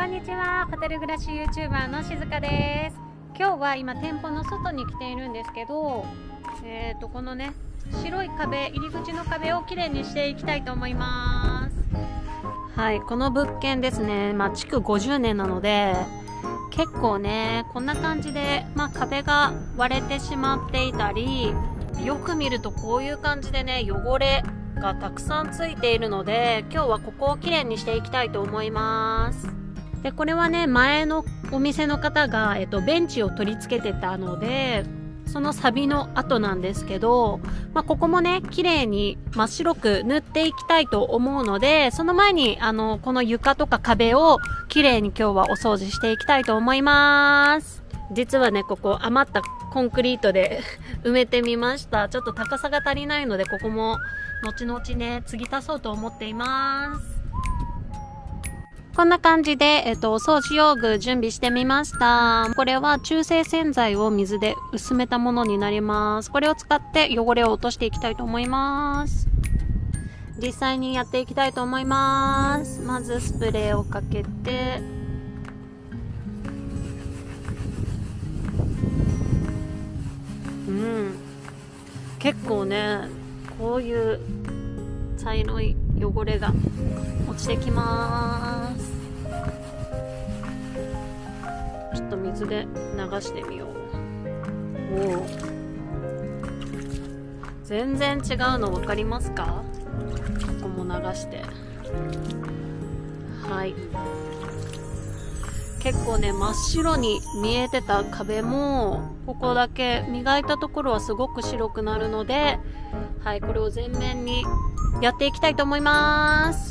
こんにちは。ホテル暮らし YouTuber のしずかです。今日は今店舗の外に来ているんですけどえーとこのね白い壁入り口の壁をきれいにしていきたいと思います。はいこの物件ですね。まあ築50年なので結構ねこんな感じで、まあ、壁が割れてしまっていたりよく見るとこういう感じでね汚れがたくさんついているので今日はここをきれいにしていきたいと思います。でこれはね前のお店の方が、えっと、ベンチを取り付けてたのでそのサビの後なんですけど、まあ、ここもね綺麗に真っ白く塗っていきたいと思うのでその前にあのこの床とか壁を綺麗に今日はお掃除していきたいと思います。実はねここ余ったコンクリートで 埋めてみました。ちょっと高さが足りないのでここも後々ね継ぎ足そうと思っています。こんな感じで、えっと、お掃除用具準備してみました。これは中性洗剤を水で薄めたものになります。これを使って汚れを落としていきたいと思います。実際にやっていきたいと思います。まずスプレーをかけて、うん。結構ね、こういう茶色い汚れが落ちてきます。ちょっと水で流してみよう。おお全然違うの分かりますか？ここも流して。はい。結構ね真っ白に見えてた壁もここだけ磨いたところはすごく白くなるのではいこれを全面にやっていきたいと思います。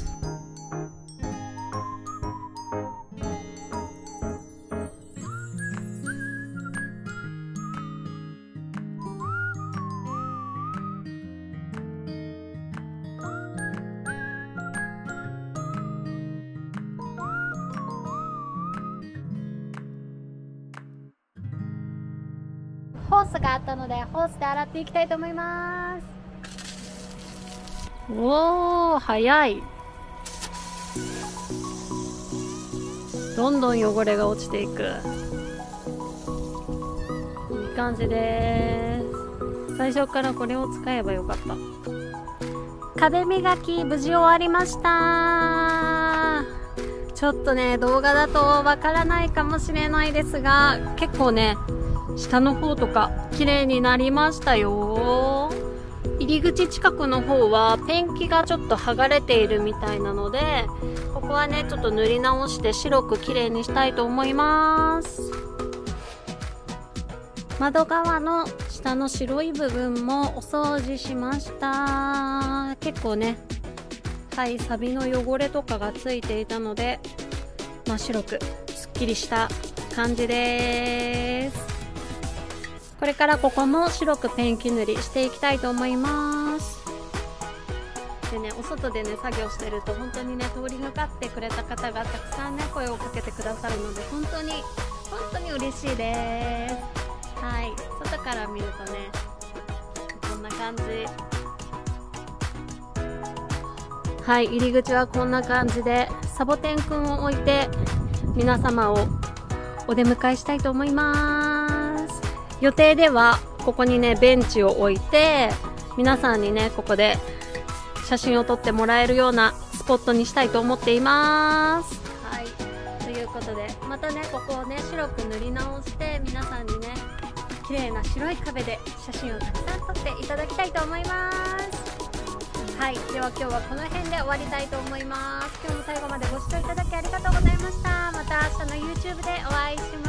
ホースがあったのでホースで洗っていきたいと思います。おー早い。どんどん汚れが落ちていく。いい感じです。最初からこれを使えばよかった。壁磨き無事終わりました。ちょっとね動画だとわからないかもしれないですが結構ね下の方とか綺麗になりましたよ。入り口近くの方はペンキがちょっと剥がれているみたいなのでここはねちょっと塗り直して白く綺麗にしたいと思います。窓側の下の白い部分もお掃除しました。結構ねはいサビの汚れとかがついていたので真っ白くすっきりした感じです。これからここも白くペンキ塗りしていきたいと思います。でねお外でね作業してると本当にね通りがかってくれた方がたくさんね声をかけてくださるので本当に本当に嬉しいです。はい外から見るとねこんな感じ。はい入り口はこんな感じでサボテンくんを置いて皆様をお出迎えしたいと思います。予定ではここにねベンチを置いて皆さんにねここで写真を撮ってもらえるようなスポットにしたいと思っています。はい。ということでまたねここをね白く塗り直して皆さんにね綺麗な白い壁で写真をたくさん撮っていただきたいと思います。はい。では今日はこの辺で終わりたいと思います。今日も最後までご視聴いただきありがとうございました。また明日の YouTube でお会いしましょう。